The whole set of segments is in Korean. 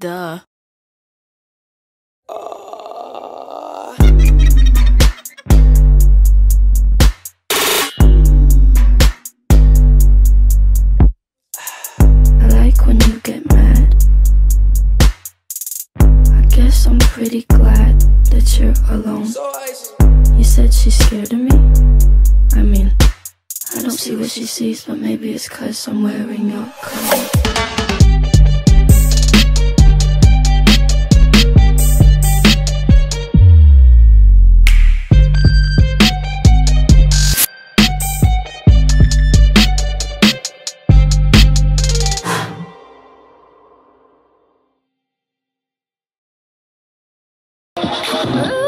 Duh. Uh... I like when you get mad. I guess I'm pretty glad that you're alone. You said she's scared of me? I mean, I don't see what she sees, but maybe it's cause I'm wearing your clothes. Ooh.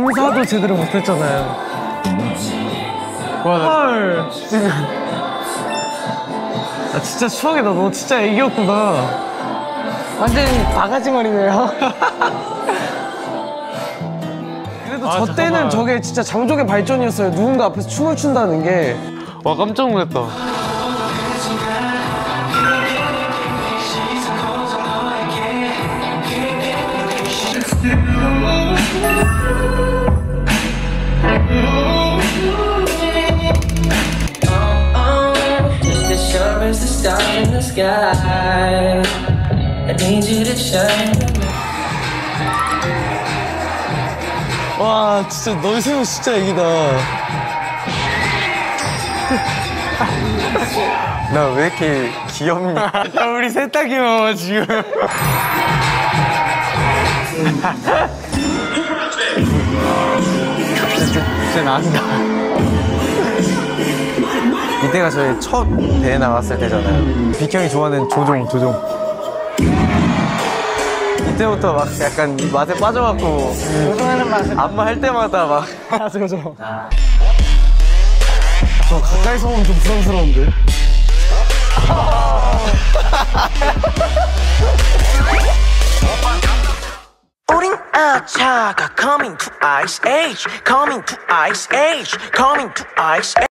인사도 제대로 못했잖아요. 헐. 지금. 아 진짜 추억이다. 너 진짜 애기였구나. 완전 바가지 머리네요. 그래도 아, 저 잠깐만. 때는 저게 진짜 장족의 발전이었어요. 누군가 앞에서 춤을 춘다는 게. 와 깜짝 놀랐다. As sure as the stars in the sky. I need you to shine. 와 진짜 너희 세명 진짜 애기다. 나 왜 이렇게 귀엽니? 야 우리 셋다 귀여워 지금. 진짜 나한다. 이때가 저희 첫 대회 나갔을 때잖아요. 비형이 좋아하는 조종, 조종. 이때부터 막 약간 맛에 빠져갖고 조종하는 맛을 안무 할 때마다 막 맞아 맞아. 저 가까이서 보면 좀 부담스러운데. 아 차가 coming to ice age coming to ice age coming to ice age